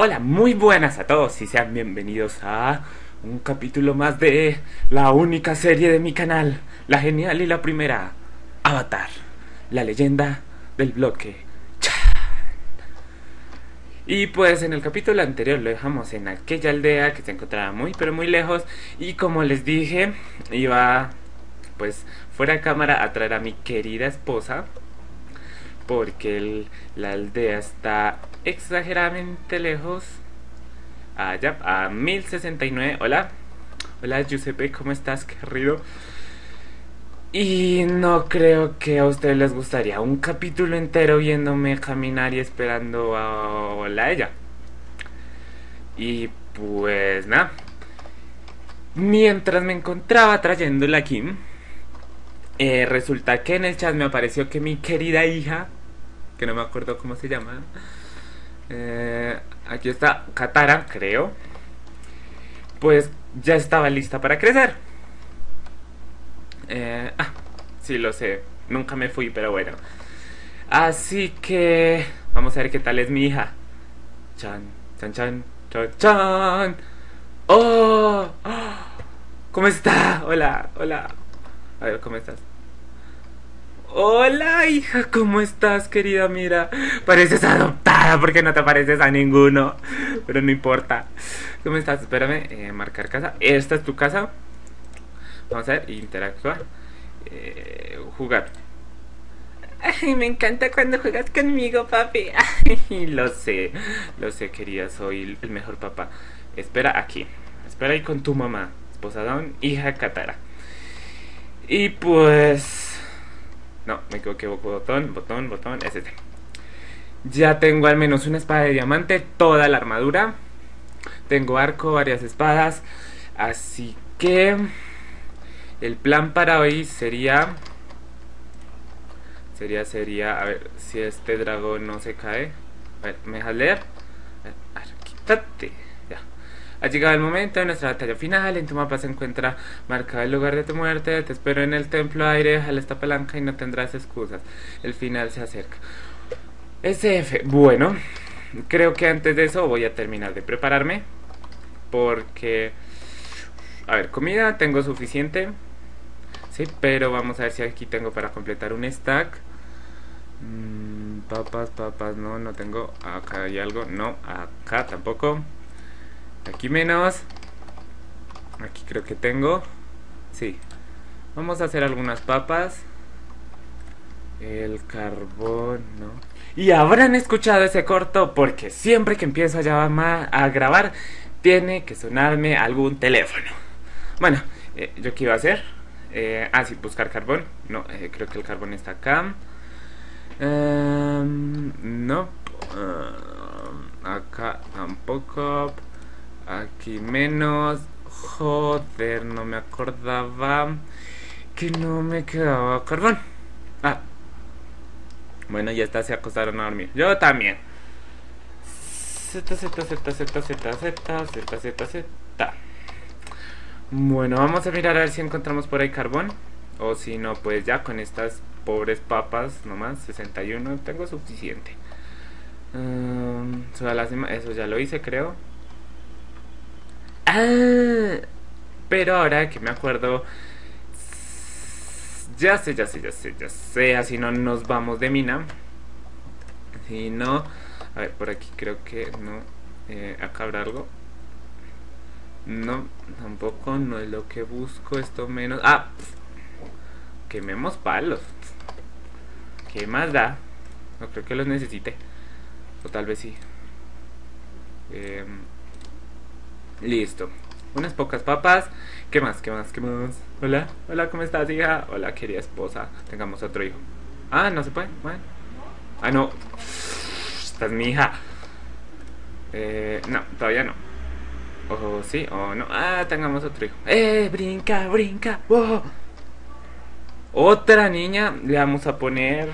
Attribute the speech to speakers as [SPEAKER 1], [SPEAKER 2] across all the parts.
[SPEAKER 1] Hola, muy buenas a todos y sean bienvenidos a un capítulo más de la única serie de mi canal, la genial y la primera, Avatar, la leyenda del bloque. Y pues en el capítulo anterior lo dejamos en aquella aldea que se encontraba muy pero muy lejos y como les dije, iba pues fuera de cámara a traer a mi querida esposa porque el- la aldea está exageradamente lejos. Allá, a 1069. Hola. Hola Giuseppe, ¿cómo estás, querido? Y no creo que a ustedes les gustaría un capítulo entero viéndome caminar y esperando a hola a ella. Y pues nada. Mientras me encontraba trayéndola aquí, eh, resulta que en el chat me apareció que mi querida hija, que no me acuerdo cómo se llama, eh, aquí está Katara, creo, pues ya estaba lista para crecer. Eh, ah, sí lo sé, nunca me fui, pero bueno. Así que vamos a ver qué tal es mi hija. Chan, chan, chan, chan, chan. ¡Oh! ¡Ah! ¿Cómo está? Hola, hola. A ver, ¿cómo estás? Hola, hija, ¿cómo estás, querida? Mira, pareces adoptada porque no te pareces a ninguno. Pero no importa. ¿Cómo estás? Espérame, eh, marcar casa. Esta es tu casa. Vamos a ver, interactuar. Eh, jugar. Ay, me encanta cuando juegas conmigo, papi. Lo sé, lo sé, querida, soy el mejor papá. Espera aquí. Espera ahí con tu mamá. Esposa Don, hija Katara. Y pues... No, me equivoqué, botón, botón, botón, es este. Ya tengo al menos una espada de diamante, toda la armadura. Tengo arco, varias espadas. Así que... El plan para hoy sería... Sería, sería... A ver, si este dragón no se cae. A ver, ¿me dejas leer? A ver, quítate. Ha llegado el momento de nuestra batalla final. En tu mapa se encuentra marcado el lugar de tu muerte. Te espero en el templo aire. Déjale esta palanca y no tendrás excusas. El final se acerca. SF. Bueno, creo que antes de eso voy a terminar de prepararme. Porque. A ver, comida tengo suficiente. Sí, pero vamos a ver si aquí tengo para completar un stack. Mm, papas, papas, no, no tengo. Acá hay algo. No, acá tampoco. Aquí menos. Aquí creo que tengo. Sí. Vamos a hacer algunas papas. El carbón, ¿no? Y habrán escuchado ese corto porque siempre que empiezo a, a grabar tiene que sonarme algún teléfono. Bueno, eh, ¿yo qué iba a hacer? Eh, ah, sí, buscar carbón. No, eh, creo que el carbón está acá. Em, no. acá tampoco. Aquí menos. Joder, no me acordaba que no me quedaba carbón. Ah. Bueno, ya está, se acostaron a dormir. Yo también. Z, Z, Z, Z, Z, Z, Z, Z, Z. Bueno, vamos a mirar a ver si encontramos por ahí carbón. O si no, pues ya con estas pobres papas nomás, 61, tengo suficiente. Sema- eso ya lo hice, creo. Ah, pero ahora que me acuerdo, ya sé, ya sé, ya sé, ya sé, así no nos vamos de mina. Si no, a ver, por aquí creo que no, eh, acá habrá algo. No, tampoco, no es lo que busco, esto menos. Ah, quememos palos. ¿Qué más da? No creo que los necesite. O tal vez sí. Em, listo. Unas pocas papas. ¿Qué más? ¿Qué más? ¿Qué más? Hola, hola, ¿cómo estás, hija? Hola, querida esposa. Tengamos otro hijo. Ah, no se puede. Bueno. Ah, no. Esta es mi hija. Eh, no, todavía no. O sí, o no. Ah, tengamos otro hijo. ¡Eh! Brinca, brinca. ¡Wow! Otra niña. Le vamos a poner.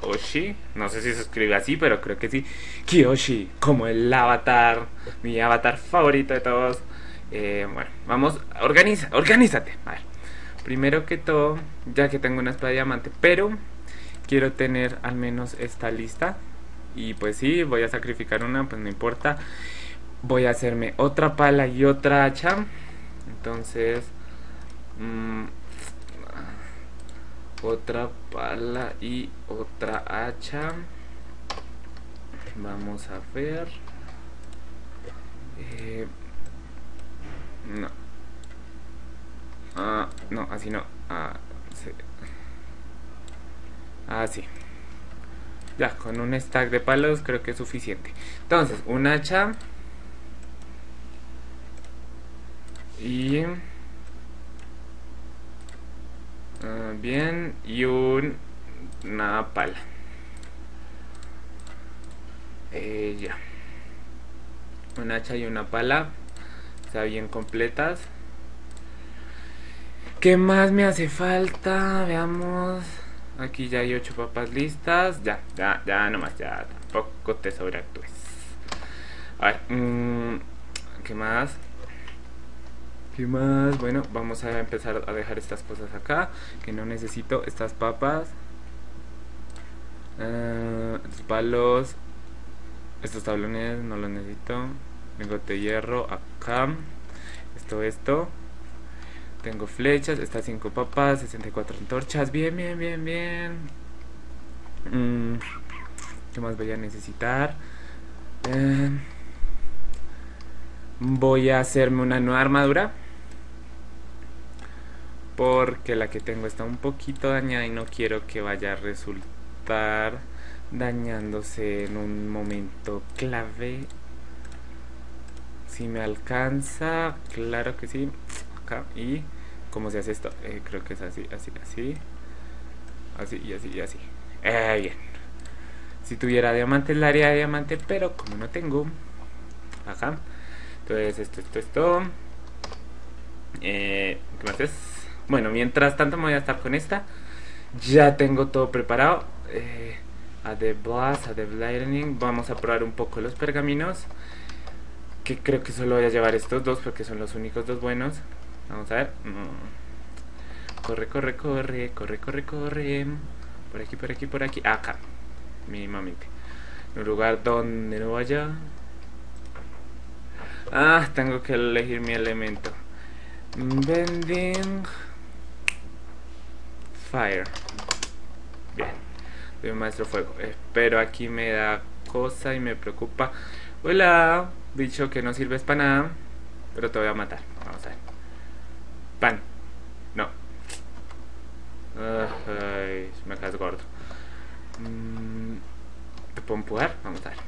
[SPEAKER 1] Kiyoshi. No sé si se escribe así, pero creo que sí. Kiyoshi. Como el avatar. Mi avatar favorito de todos. Eh, bueno, vamos. Organiza, organízate. A ver. Primero que todo, ya que tengo una espada de diamante, pero quiero tener al menos esta lista Y pues sí, voy a sacrificar una, pues no importa. Voy a hacerme otra pala y otra hacha. Entonces... Mm, otra pala y otra hacha. Vamos a ver. Eh, no. Ah, no, así no. Ah, sí. Ah, sí. Ya, con un stack de palos creo que es suficiente. Entonces, un hacha. Y... Ah, bien, y un, una pala. Eh, ya. Un hacha y una pala. Está bien completas. ¿Qué más me hace falta? Veamos. Aquí ya hay ocho papas listas. Ya, ya, ya nomás, ya. Tampoco te sobreactúes. A ver, mmm, ¿qué más? ¿Qué más? Bueno, vamos a empezar a dejar estas cosas acá. Que no necesito estas papas. Uh, estos palos. Estos tablones no los necesito. Lingote de hierro acá. Esto, esto. Tengo flechas. Estas 5 papas. 64 antorchas. Bien, bien, bien, bien. Mm, ¿Qué más voy a necesitar? Eh, voy a hacerme una nueva armadura porque la que tengo está un poquito dañada y no quiero que vaya a resultar dañándose en un momento clave. Si me alcanza claro que sí. Acá y cómo se hace esto eh, creo que es así así así. Así y así y así. Eh, bien. Si tuviera diamante la área de diamante pero como no tengo acá entonces esto esto esto. Eh, ¿qué más es? Bueno, mientras tanto me voy a estar con esta. Ya tengo todo preparado. Eh, a The Blast, a The Lightning. Vamos a probar un poco los pergaminos. Que creo que solo voy a llevar estos dos porque son los únicos dos buenos. Vamos a ver. Mm. Corre, corre, corre, corre, corre, corre. Por aquí, por aquí, por aquí. Acá. Mínimamente. En un lugar donde no vaya. Ah, tengo que elegir mi elemento. Bending. Fire. Bien. Soy un maestro fuego. Pero aquí me da cosa y me preocupa. Hola. Dicho que no sirves para nada. Pero te voy a matar. Vamos a ver. Pan. No. Ay, me caes gordo. Mm, ¿Te puedo empujar? Vamos a ver.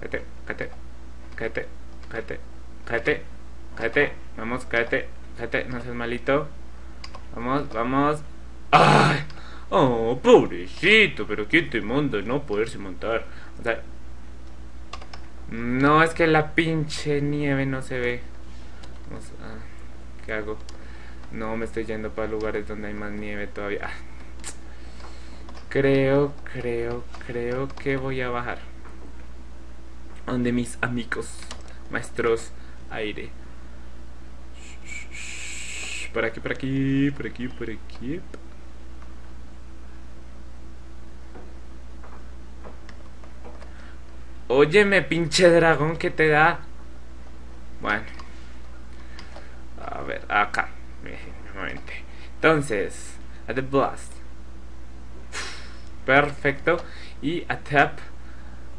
[SPEAKER 1] Cáete, cáete, cáete, cáete, cáete, cáete. Vamos, cáete, cáete. No seas malito. Vamos, vamos. ¡Ay! Oh, pobrecito, pero ¿quién te manda no poderse montar? O sea, no, es que la pinche nieve no se ve. Vamos a, ¿Qué hago? No, me estoy yendo para lugares donde hay más nieve todavía. Ah. Creo, creo, creo que voy a bajar. Donde mis amigos, maestros, aire. Por aquí, por aquí, por aquí, por aquí. Óyeme, pinche dragón que te da. Bueno. A ver, acá. Nuevamente. Entonces, a the blast. Perfecto. Y a tap.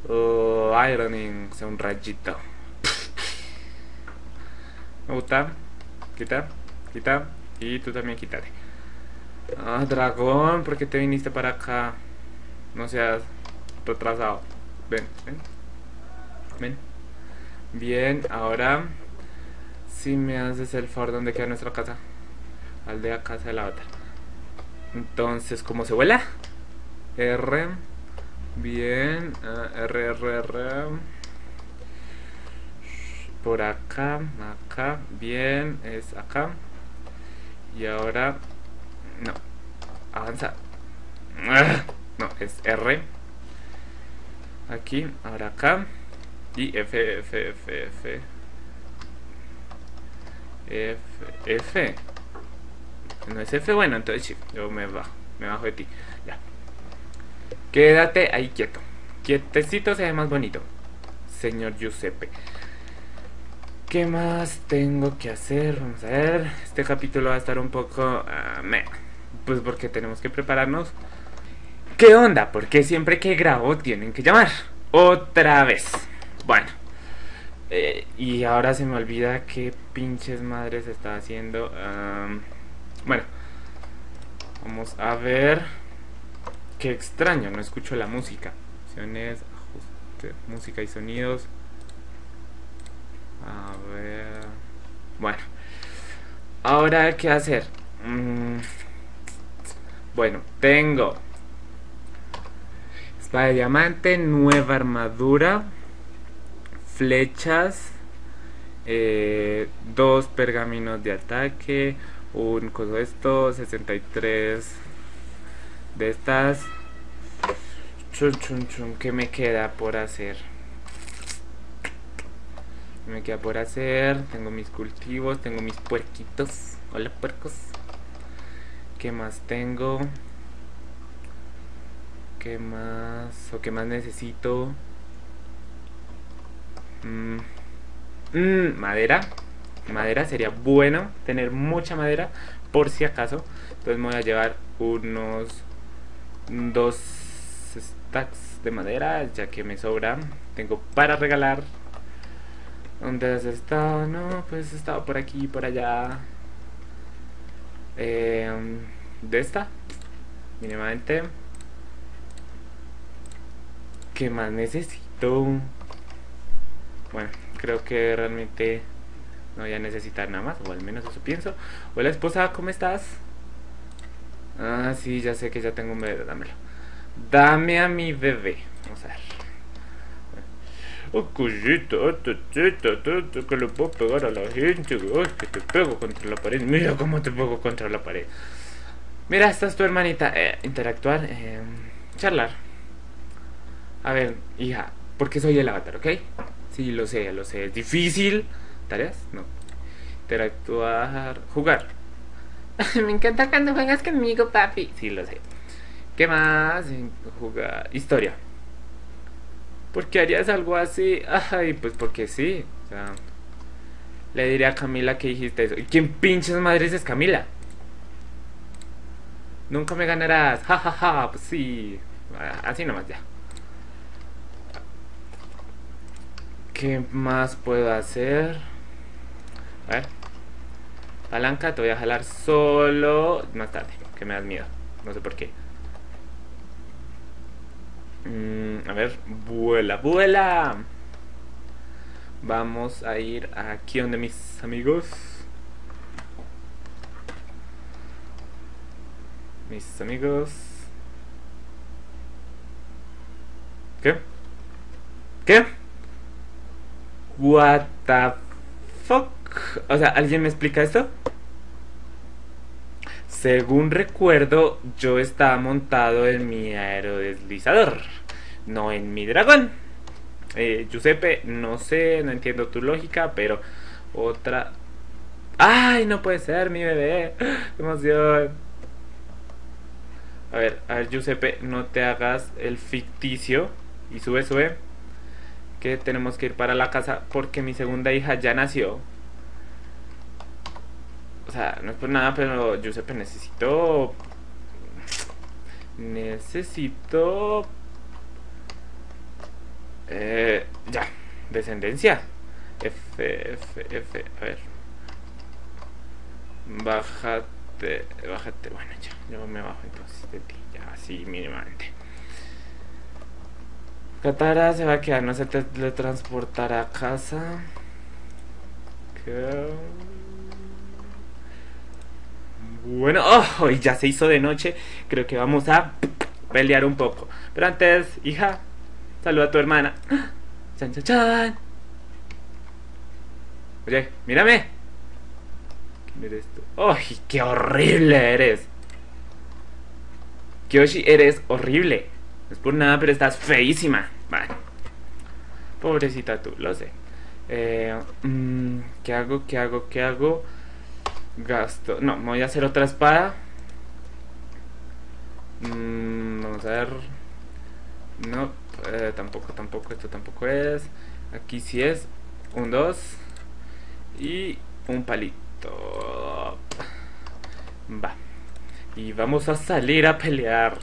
[SPEAKER 1] ironing. O sea, un rayito. Me gusta. Quita. Quita. Y tú también quítate. Ah, dragón, ¿por qué te viniste para acá? No seas retrasado. Ven, ven. Bien, ahora si me haces el favor, ¿dónde queda nuestra casa? Aldea casa de la otra. Entonces, ¿cómo se vuela? R. Bien. Ah, R, R, R. Por acá, acá. Bien, es acá. Y ahora... No. Avanza. Ah, no, es R. Aquí, ahora acá. Y F, F, F, F. F, F. No es F, bueno, entonces sí, yo me bajo, me bajo de ti. Ya. Quédate ahí quieto. quietecito se ve más bonito. Señor Giuseppe. ¿Qué más tengo que hacer? Vamos a ver. Este capítulo va a estar un poco... ah. Pues porque tenemos que prepararnos. ¿Qué onda? Porque siempre que grabo tienen que llamar. Otra vez. Bueno. Eh, y ahora se me olvida qué pinches madres está haciendo. Bueno. Vamos a ver. Qué extraño, no escucho la música. Opciones, ajuste, música y sonidos. A ver. Bueno. Ahora, ¿qué hacer? Mm, Bueno, tengo. Espada de diamante, nueva armadura. Flechas. eh, dos pergaminos de ataque. Un coso de esto. 63 de estas. Chun, chun, chun. ¿Qué me queda por hacer? ¿Qué me queda por hacer? Tengo mis cultivos, tengo mis puerquitos. Hola, puercos. ¿Qué más tengo? ¿Qué más? ¿O qué más necesito? Mm. Mm, madera. Madera sería bueno tener mucha madera por si acaso. Entonces me voy a llevar unos dos stacks de madera ya que me sobra. Tengo para regalar. ¿Dónde has estado? No, pues he estado por aquí por allá. Eh, de esta, mínimamente. ¿Qué más necesito? Bueno, creo que realmente no voy a necesitar nada más, o al menos eso pienso. Hola esposa, ¿cómo estás? Ah, sí, ya sé que ya tengo un bebé, dámelo. Dame a mi bebé. Vamos a ver. Oh, teta, que le puedo pegar a la gente. Ay, que te pego contra la pared. Mira cómo te pego contra la pared. Mira, esta es tu hermanita. Eh, interactuar, eh, charlar. A ver, hija, porque soy el avatar, ¿ok? Sí, lo sé, lo sé. Es difícil. ¿Tareas? No. Interactuar, jugar. Me encanta cuando juegas conmigo, papi. Sí, lo sé. ¿Qué más? Jugar. Historia. ¿Por qué harías algo así? Ay, pues porque sí. O sea, le diré a Camila que dijiste eso. ¿Y quién pinches madres es Camila? Nunca me ganarás. Ja, ja, ja. Pues sí. Ah, Así nomás ya. ¿Qué más puedo hacer? A ver. Palanca, te voy a jalar solo más tarde, que me das miedo. No sé por qué. Mm, a ver, vuela, vuela. Vamos a ir aquí donde mis amigos. Mis amigos. ¿Qué? ¿Qué? What the fuck? O sea, ¿alguien me explica esto? Según recuerdo, yo estaba montado en mi aerodeslizador, no en mi dragón. Eh, Giuseppe, no sé, no entiendo tu lógica, pero otra... ¡Ay, no puede ser, mi bebé! ¡Qué emoción! A ver, a ver, Giuseppe, no te hagas el ficticio. Y sube, sube. Que tenemos que ir para la casa porque mi segunda hija ya nació. O sea, no es por nada, pero Giuseppe necesito. Necesito. Eh, ya, descendencia. F, F, F, a ver. Bájate, bájate. Bueno, ya, yo me bajo entonces de ti, ya, así mínimamente. Katara se va a quedar, no se teletransportará a casa. Bueno, oh, ya se hizo de noche. Creo que vamos a pelear un poco. Pero antes, hija, saluda a tu hermana. Chan, chan, chan. Oye, mírame. ¿Quién eres tú? ¡Ay, qué horrible eres! Kyoshi, eres horrible. Es por nada, pero estás feísima. Vale. Pobrecita tú, lo sé. Eh, mm, ¿Qué hago? ¿Qué hago? ¿Qué hago? Gasto. No, voy a hacer otra espada. Mm, vamos a ver. No, Eh, tampoco, tampoco, esto tampoco es. Aquí sí es. Un 2. Y un palito. Va. Y vamos a salir a pelear.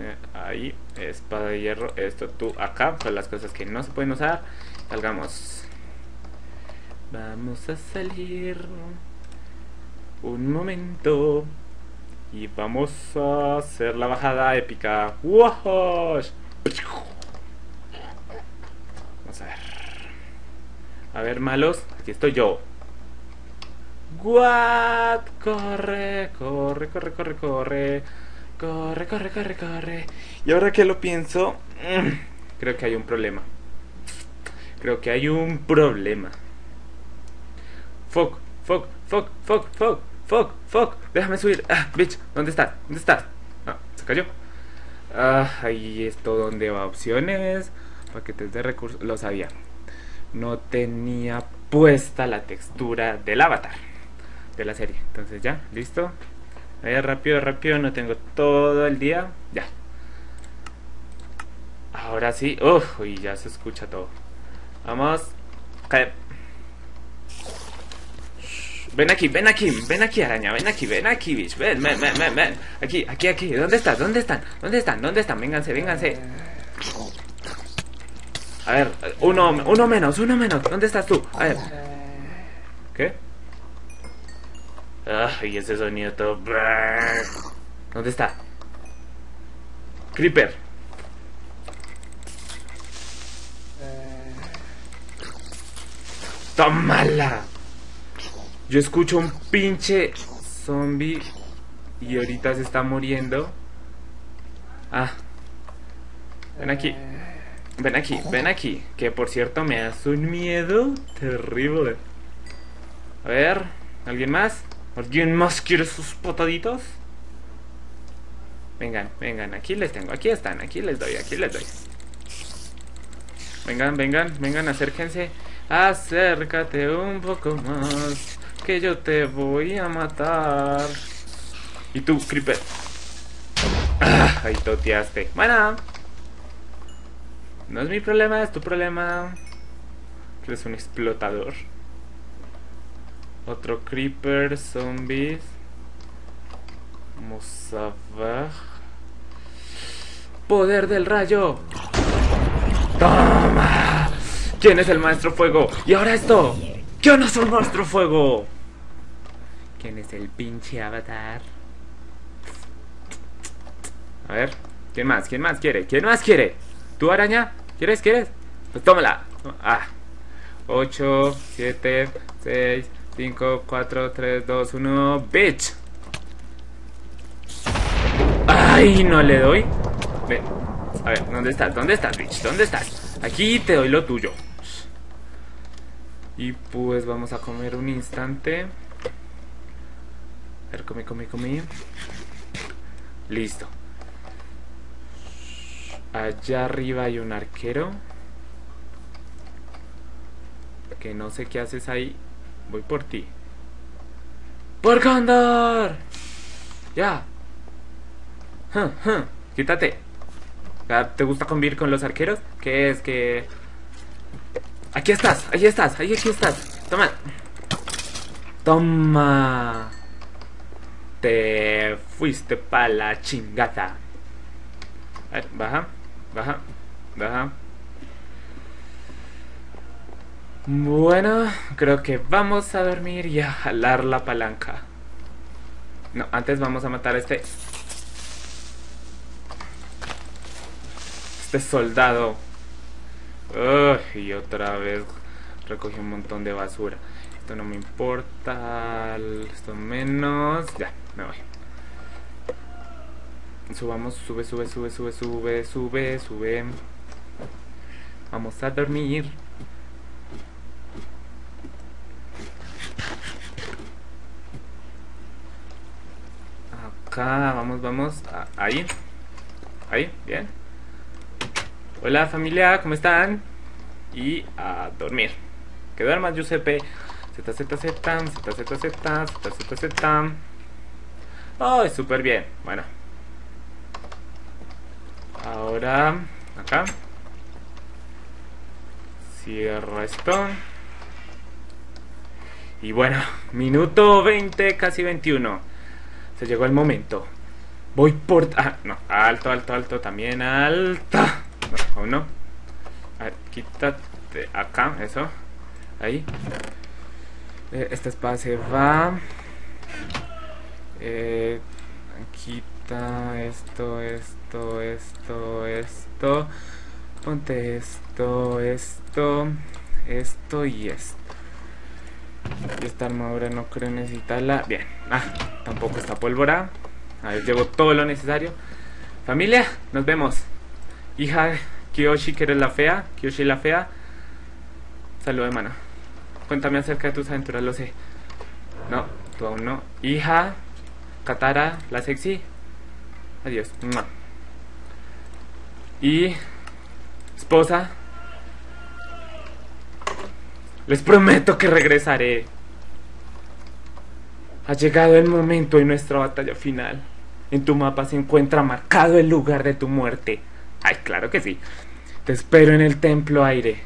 [SPEAKER 1] Eh, ahí, espada de hierro. Esto tú acá, son las cosas que no se pueden usar. Salgamos. Vamos a salir. Un momento. Y vamos a hacer la bajada épica. ¡Wow! Vamos a ver. A ver, malos. Aquí estoy yo. What? Corre, corre, corre, corre, corre. Corre, corre, corre, corre. Y ahora que lo pienso, mm, creo que hay un problema. Creo que hay un problema. Fuck, fuck, fuck, fuck, fuck, fuck, fuck. Déjame subir. Ah, bitch, ¿dónde estás? ¿Dónde estás? Ah, se cayó. Ah, ahí esto donde va opciones, paquetes de recursos. Lo sabía. No tenía puesta la textura del avatar de la serie. Entonces ya, listo. Ahí rápido, rápido, no tengo todo el día. Ya. Ahora sí. Uf, y ya se escucha todo. Vamos. Ven aquí, ven aquí, ven aquí, araña, ven aquí, ven aquí, bitch. Ven, ven, ven, ven, ven. Aquí, aquí, aquí. ¿Dónde estás? ¿Dónde están? ¿Dónde están? ¿Dónde están? Vénganse, vénganse. A ver, uno, uno menos, uno menos. ¿Dónde estás tú? A ver. ¿Qué? Ay, ese sonido todo. ¿Dónde está? Creeper. ¡Tómala! Yo escucho un pinche zombie y ahorita se está muriendo. Ah. Ven aquí. Ven aquí, ven aquí. Que por cierto me hace un miedo terrible. A ver, ¿alguien más? ¿Alguien más quiere sus potaditos? Vengan, vengan, aquí les tengo, aquí están, aquí les doy, aquí les doy. Vengan, vengan, vengan, acérquense. Acércate un poco más, que yo te voy a matar. Y tú, Creeper. Ah, ahí toteaste. Bueno. No es mi problema, es tu problema. Eres un explotador. Otro creeper, zombies. Vamos. Poder del rayo. ¡Toma! ¿Quién es el maestro fuego? Y ahora esto. ¿Quién es el maestro fuego? ¿Quién es el pinche avatar? A ver, ¿quién más? ¿Quién más quiere? ¿Quién más quiere? ¿Tú, araña? ¿Quieres? ¿Quieres? Pues tómala. Ah. 8, 7, 6, 5, 4, 3, 2, 1. ¡Bitch! ¡Ay! No le doy. A ver, ¿dónde estás? ¿Dónde estás, bitch? ¿Dónde estás? Aquí te doy lo tuyo. Y pues vamos a comer un instante. A ver, come, come, come. Listo. Allá arriba hay un arquero. Que no sé qué haces ahí. Voy por ti. ¡Por Gondor! Ya. Quítate. ¿Te gusta convivir con los arqueros? ¿Qué es que...? Aquí estás, ahí estás, ahí aquí estás. Toma. Toma. Te fuiste pa' la chingata. A ver, baja, baja, baja. Bueno, creo que vamos a dormir y a jalar la palanca. No, antes vamos a matar a este... Este soldado. y otra vez recogí un montón de basura. Esto no me importa. Esto menos. Ya, me voy. Subamos, sube, sube, sube, sube, sube, sube, sube. Vamos a dormir. acá, vamos, vamos, ahí, ahí, bien. Hola familia, ¿cómo están? Y a dormir. Que duermas, Giuseppe. ZZZ, ZZZ, ZZZ. ¡Ay, oh, súper bien! Bueno. Ahora, acá. cierro esto. Y bueno, minuto 20, casi 21. Se llegó el momento. Voy por... Ah, no, alto, alto, alto, también alta. No, aún no. Quítate acá, eso. Ahí. Eh, esta espada se va. Eh, quita esto, esto, esto, esto. Ponte esto, esto, esto y esto. Y esta armadura no creo necesitarla. Bien. Ah, tampoco está pólvora. A ver, llevo todo lo necesario. Familia, nos vemos. Hija Kiyoshi, que eres la fea. Kiyoshi la fea. Saludos, hermano. Cuéntame acerca de tus aventuras, lo sé. No, tú aún no. Hija, Katara, la sexy. Adiós. Y esposa. Les prometo que regresaré. Ha llegado el momento de nuestra batalla final. En tu mapa se encuentra marcado el lugar de tu muerte. Ay, claro que sí. Te espero en el templo aire.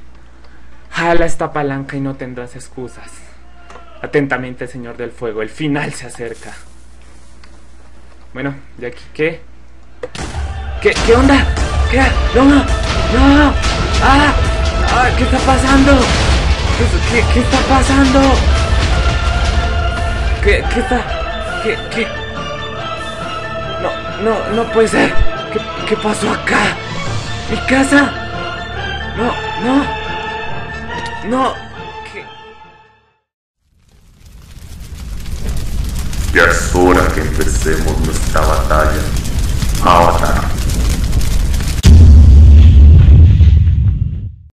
[SPEAKER 1] Jala esta palanca y no tendrás excusas. Atentamente, Señor del Fuego, el final se acerca. Bueno, ¿y aquí qué? ¿Qué, qué onda? ¿Qué? ¡No! ¡No! ¡Ah! ¡Ah! ¿Qué está pasando? ¿Qué, qué, está pasando? ¿Qué, qué está? ¿Qué, qué? No, no, no puede ser. ¿Qué, qué pasó acá? ¿Mi casa? No, no. No. ¿Qué?
[SPEAKER 2] Ya es hora que empecemos nuestra batalla. Avatar.